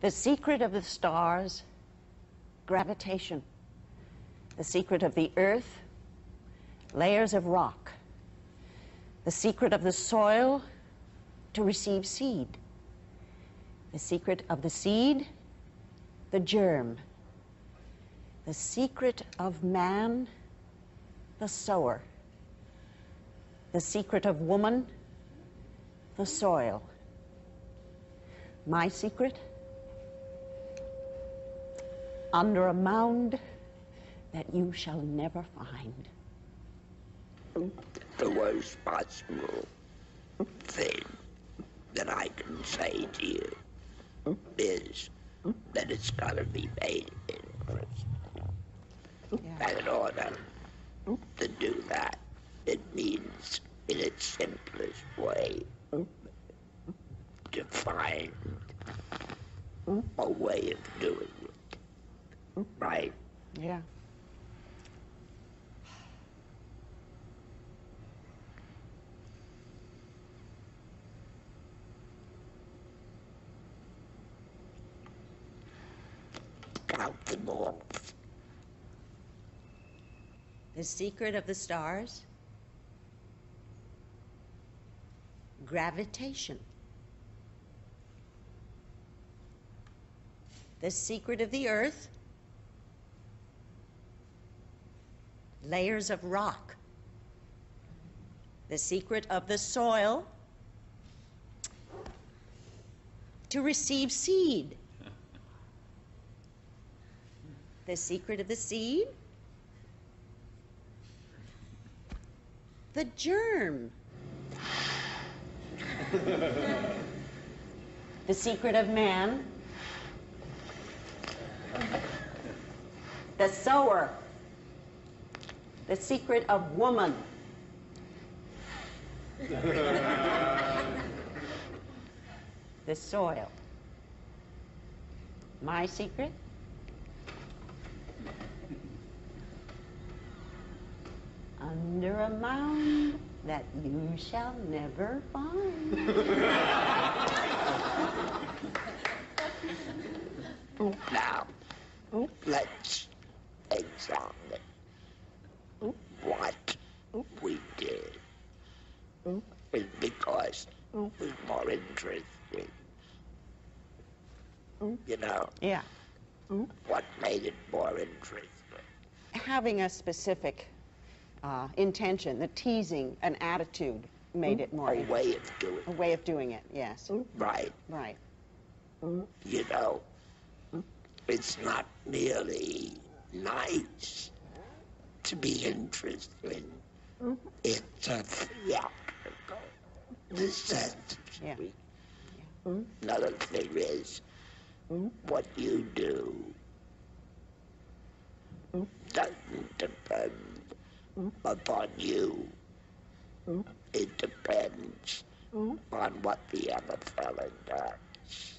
The secret of the stars, gravitation. The secret of the earth, layers of rock. The secret of the soil, to receive seed. The secret of the seed, the germ. The secret of man, the sower. The secret of woman, the soil. My secret? Under a mound that you shall never find. The worst possible thing that I can say to you is that it's got to be made in crystal. Yeah. And in order to do that, it means, in its simplest way, to find a way of doing it. Right? Yeah. Count them all. The secret of the stars, gravitation. The secret of the earth, layers of rock. The secret of the soil, to receive seed. The secret of the seed, the germ. the secret of man, the sower. The secret of woman. the soil. My secret? Under a mound that you shall never find. Now, let's examine what we did. It's because it's more interesting. You know, Yeah. what made it more interesting? Having a specific uh, intention, the teasing, an attitude made it more A interesting. way of doing A way of doing it, yes. Right. Right. You know, it's not merely nice to be interesting. It's a theatrical necessity. Another thing is, what you do doesn't depend upon you. It depends on what the other fella does.